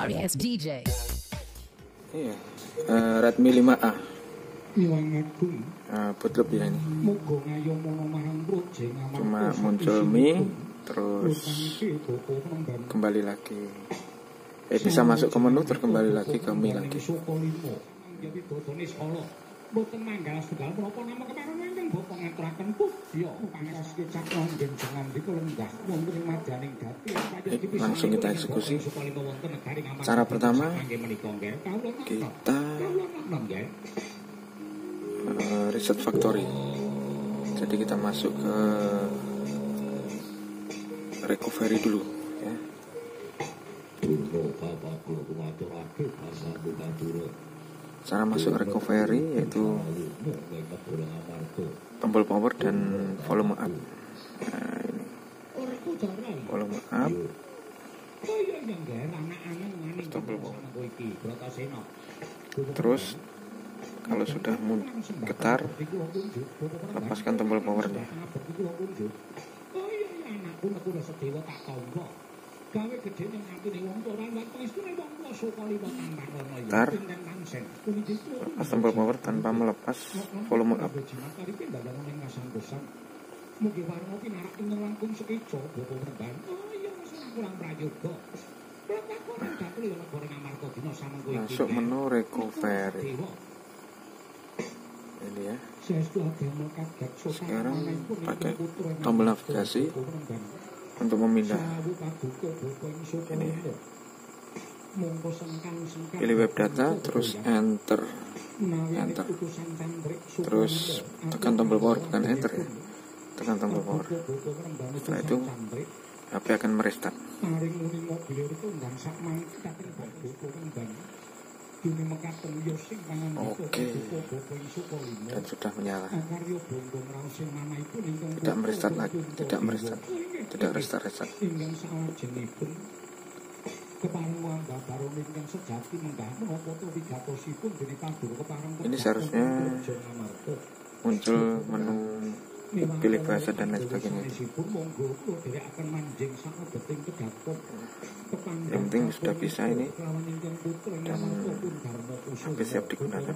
sorry DJ. Iya. Eh, Redmi 5A. Nyuwangatku Nah, bootloop ya ini. Cuma muncul mie, terus kembali lagi. Eh bisa masuk ke menu terus kembali lagi ke mie lagi. Boten manggal menapa nama ingkang ngaturaken jangan wonten ing majaning dati langsung kita eksekusi. Cara pertama, Kita eh, reset factory. Jadi kita masuk ke recovery dulu ya. Cara masuk recovery yaitu tombol power dan volume up. Nah, ini volume up. Terus kalau sudah getar, lepaskan tombol powernya. Getar, lepas tombol power tanpa melepas volume up. Mugi warna pinarak ing langkung sekeca bapa merban. Oh iya masalah kurang prayoga. Masuk menu recovery. Ini ya. Sekarang pakai tombol navigasi untuk memindah. Ini ya. Pilih web data, terus enter. Enter. Terus tekan tombol power, bukan enter ya. Tekan tombol power. Setelah itu HP akan merestart. Oke. Dan sudah menyala. Tidak merestart lagi, tidak merestart. Tidak restart restart. Ini seharusnya muncul menu pilih bahasa dan lain sebagainya. Yang penting sudah bisa ini. dan siap digunakan.